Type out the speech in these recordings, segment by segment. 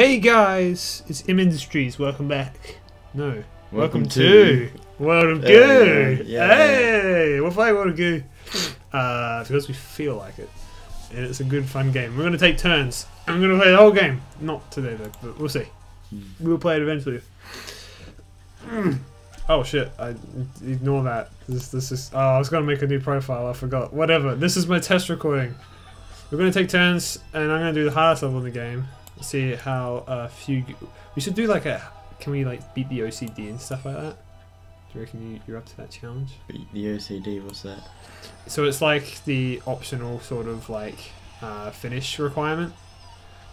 Hey guys, it's AIM Industries. Welcome back. No, welcome, Welcome to, to- World of Goo. go, yeah. Hey, we're playing World of Goo uh, because we feel like it, and it's a good, fun game. We're gonna take turns. I'm gonna play the whole game. Not today though, but we'll see. Hmm. We'll play it eventually. Mm. Oh shit! I ignore that. This, this is. Oh, I was gonna make a new profile. I forgot. Whatever. This is my test recording. We're gonna take turns, and I'm gonna do the hardest level in the game. See how a few. We should do like a. Can we like beat the OCD and stuff like that? Do you reckon you, you're up to that challenge? Beat The OCD, what's that? So it's like the optional sort of like uh, finish requirement.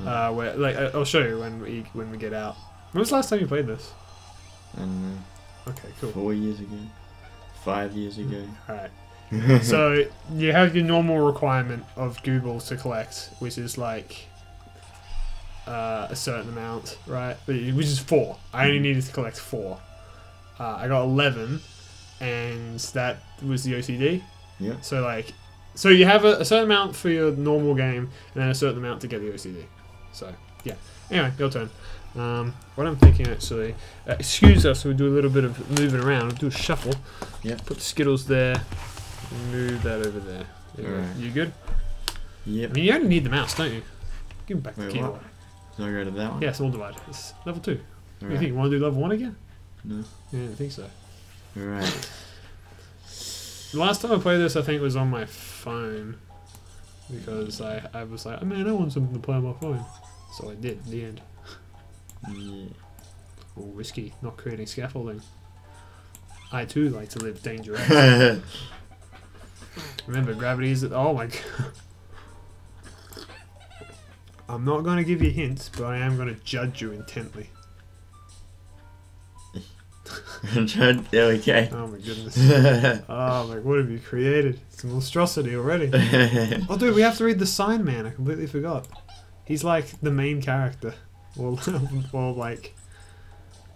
Mm. Uh, where like I'll show you when we when we get out. When was the last time you played this? I don't know. Okay, cool. Four years ago? Five years ago? All right. so you have your normal requirement of Google to collect, which is like uh, a certain amount, right? Which is four. I only Mhm. needed to collect four. Uh, I got eleven, and that was the OCD. yeah. So like, so you have a, a certain amount for your normal game, and then a certain amount to get the OCD. So yeah. Anyway, your turn. Um, what I'm thinking actually, uh, excuse us, we'll do a little bit of moving around. We'll do a shuffle. Yep. Put the Skittles there. Move that over there. You go. Alright. You good? I mean, you only need the mouse, don't you? Give me back the keyboard. what? So I go to that one? Yeah, small divide. It's level two. You think? You want to do level one again? No. Yeah, I think so. Alright. The last time I played this, I think it was on my phone because I, I was like, oh, man, I want something to play on my phone. So I did. In the end. Yeah. Oh, risky. Not creating scaffolding. I too like to live dangerous. Remember, gravity is. Oh my god. I'm not going to give you hints, but I am going to judge you intently. I'm trying. There we go. Oh my goodness. Oh my, what have you created? It's a monstrosity already. Oh, dude, we have to read the sign man. I completely forgot. He's like the main character. Or, or like,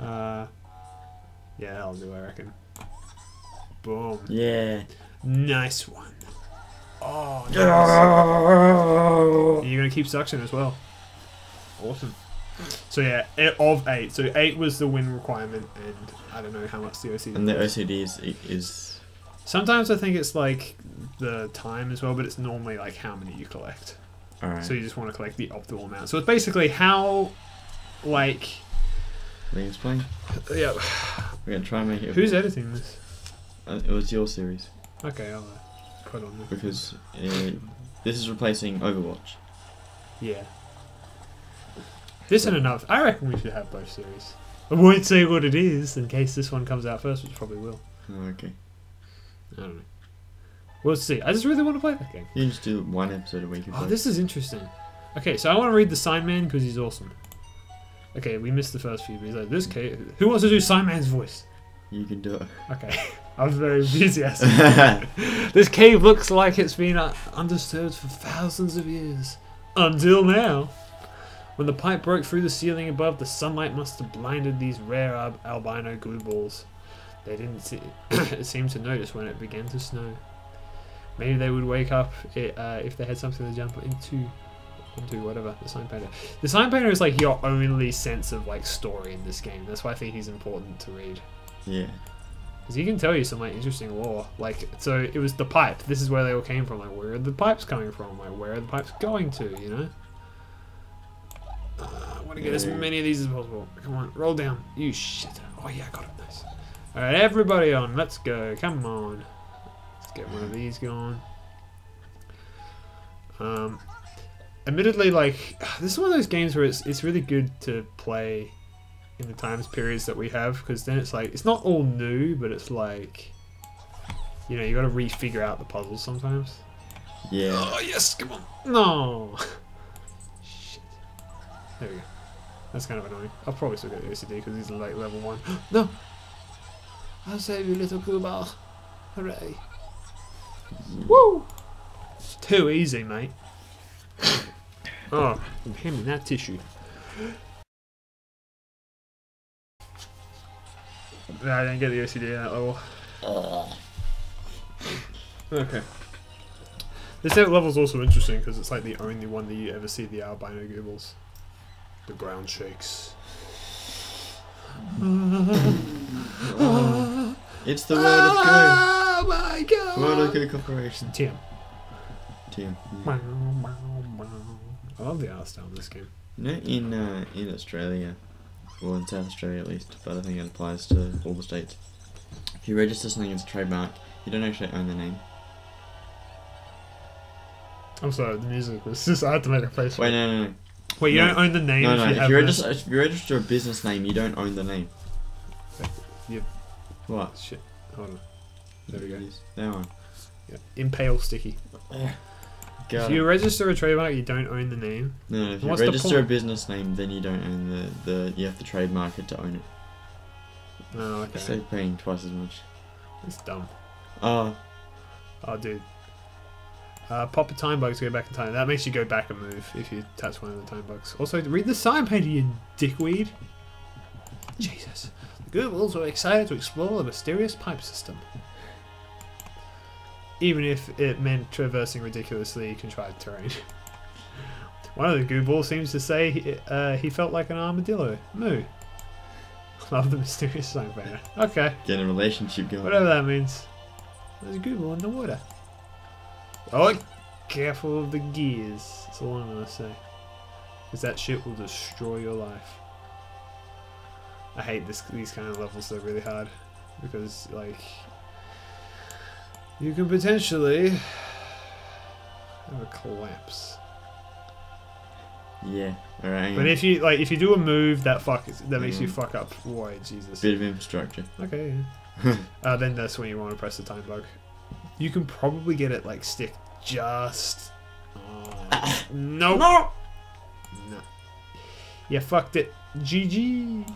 uh, yeah, I'll do. I reckon. Boom. yeah. Nice one. Oh, nice. You're gonna keep suction as well. Awesome. So yeah, of eight. So eight was the win requirement, and I don't know how much the OCD. And the was. OCD is. is Sometimes I think it's like the time as well, but it's normally like how many you collect. Alright. So you just want to collect the optimal amount. So it's basically how, like, Let me explain. yeah. We're gonna try and make it. Who's editing this? Uh, it was your series. Okay, I'll uh, put on the Because uh, this is replacing Overwatch. Yeah. This and another. I reckon we should have both series. I won't say what it is in case this one comes out first, which probably will. Oh, okay. I don't know. We'll see. I just really want to play that game. You just do one episode a week. of Oh, both. this is interesting. Okay, so I want to read the Sign Man because he's awesome. Okay, we missed the first few, but he's like, this case. Who wants to do Sign Man's voice? You can do it. Okay. I was very enthusiastic. this cave looks like it's been uh, undisturbed for thousands of years. Until now. When the pipe broke through the ceiling above, the sunlight must have blinded these rare al- albino goo balls. They didn't see- seem to notice when it began to snow. Maybe they would wake up i uh, if they had something to jump into. Into whatever the sign painter. The sign painter is like your only sense of like story in this game. That's why I think he's important to read. yeah. Because he can tell you some like interesting lore. Like, so it was the pipe. This is where they all came from. Like, where are the pipes coming from? Like, where are the pipes going to? You know. Uh, I want to get as many of these as possible. Come on, roll down. You shit. Oh yeah, I got it. Nice. All right, everybody on. Let's go. Come on. Let's get one of these going. Um, admittedly, like this is one of those games where it's it's really good to play in the times periods that we have because then it's like it's not all new, but it's like you know you got to refigure out the puzzles sometimes. Yeah. Oh yes, come on. No. Shit. There we go. That's kind of annoying. I'll probably still get the OCD because he's like level one. no. I'll save you, little Kubar. Hooray. Woo! Too easy, mate. oh, hand me that tissue. I didn't get the OCD at that level. Okay. This level's also interesting because it's like the only one that you ever see the albino Googles. The ground shakes. It's the World of Goo. Oh my god! World of Goo Corporation. TM. Team. I love the art style in this game. You know, in uh, in Australia, well in South Australia at least, but I think it applies to all the states. If you register something as a trademark, you don't actually own the name. I'm sorry, the music was just. I had to make a face. for Wait, no, no, no. Wait, you no. don't own the name No, if no. you If you register, if you register a business name, you don't own the name. You- What? Shit. Hold on. There we go. That one. Yeah. Impale sticky. If you register a trademark, you don't own the name. No, if you What's register a business name, then you don't own the, the you have to trademark it to own it. Oh, okay. like paying twice as much. It's dumb. Oh, Oh, dude. Uh, pop a time bug to go back in time. That makes you go back and move if you touch one of the time bugs. Also, read the sign painter, you dickweed. Jesus. The Googles were excited to explore the mysterious pipe system. Even if it meant traversing ridiculously contrived terrain. One of the Googles seems to say he, uh, he felt like an armadillo. Moo. Love the mysterious sign painter. Okay. get a relationship going. Whatever that means. There's Google in the water. Oh, careful of the gears. That's all I'm gonna say. Because that shit will destroy your life. I hate this these kind of levels. They're really hard because like you can potentially have a collapse. Yeah. Alright. But if you like, if you do a move that fuck that makes you Mm. fuck up, why Jesus? bit of infrastructure. Okay. Yeah. uh, then that's when you want to press the time bug. You can probably get it like stick just. Oh, nope. No. No. You fucked it. GG.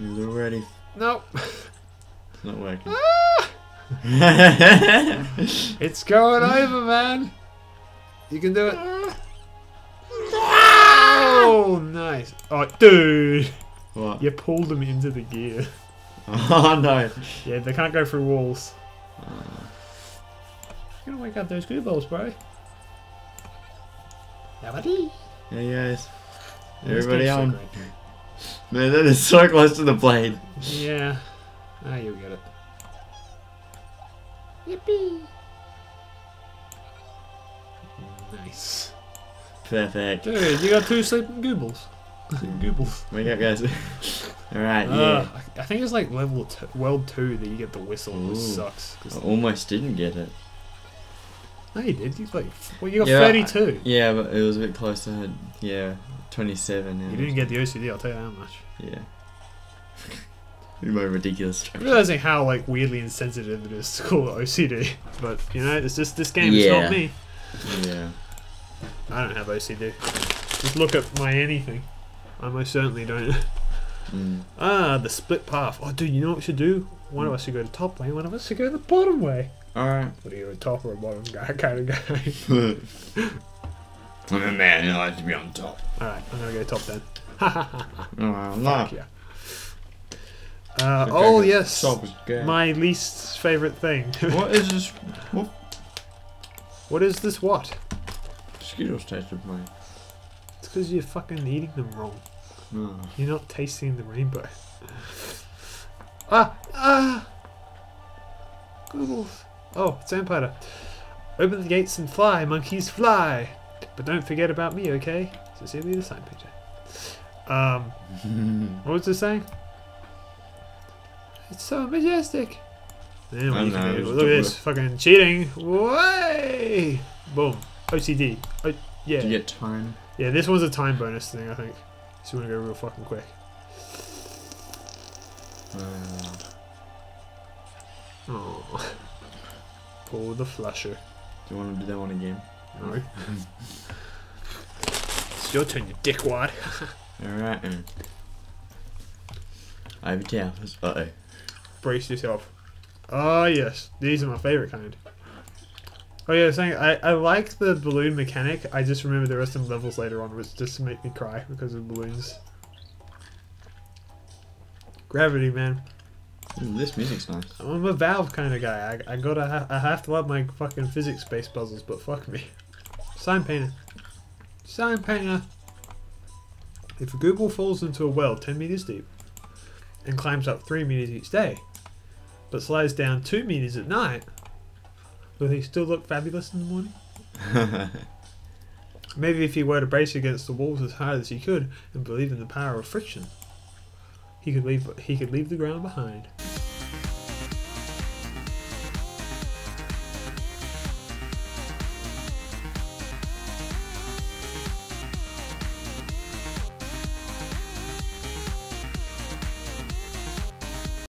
You're already Nope. It's not working. It's going over, man. You can do it. Oh, nice. Oh, dude. what? You pulled them into the gear. Oh no. Yeah, they can't go through walls. Uh, You're gonna wake up those goo balls, bro. Yabba-dee. hey guys. Everybody game's so on. Man, that is so close to the blade. Yeah. Ah, you'll get it. Yippee! Nice. Perfect. Dude, you got two sleeping goobles. goobles. Wake up, guys. Alright, Uh, yeah. I I think it's like level t- world two that you get the whistle, which Ooh. sucks. 'cause- I almost didn't get it. no, you did. You like, well, you got Yeah, thirty-two. Yeah, but it was a bit close. to, had, yeah, 27 now. You didn't get the OCD. I'll tell you that much. Yeah. My ridiculous I'm realizing how like weirdly insensitive it is to call it OCD, but you know, it's just this game. It's Yeah. not me. Yeah. I don't have OCD. Just look at my anything. I most certainly don't. Mm. ah, the split path. Oh, dude, you know what we should do? One of us should go the top way, one of us should go the bottom way. Alright. What are you, a top or a bottom guy kind of guy? I'm a man who likes to be on top. Alright, I'm gonna go top then. Oh, no. Fuck yeah. Uh, oh, yes. Top is good. My least favourite thing. what is this? What what is this what? Skittles taste of mine? It's because you're fucking eating them wrong. No. You're not tasting the rainbow. Ah! Ah! Googles. Oh, it's Vampire. Open the gates and fly, monkeys, fly! But don't forget about me, okay? Sincerely, the sign picture. Um, what was it saying? It's so majestic! Then what I you know, can do- Look at this, fucking cheating! Way! Boom. OCD. Oh, yeah. Do you get time? Yeah, this was a time bonus thing, I think. So you want to go real fucking quick. Uh, Oh. Pull the flusher. do you want to do that one again? No. it's your turn, you dickwad. Alright. then. Over towers. Uh oh. Brace yourself. Oh yes, these are my favorite kind. Oh yeah, saying I, I like the balloon mechanic. I just remember there are some levels later on which just make me cry because of balloons. Gravity, man. Ooh, this music's nice. I'm a Valve kind of guy. I, I gotta ha- I have to love my fucking physics based puzzles, but fuck me. Sign painter. Sign painter. If a Google falls into a well 10 meters deep and climbs up 3 meters each day, but slides down 2 meters at night, will he still look fabulous in the morning? Maybe if he were to brace against the walls as hard as he could and believe in the power of friction, he could leave he could leave the ground behind.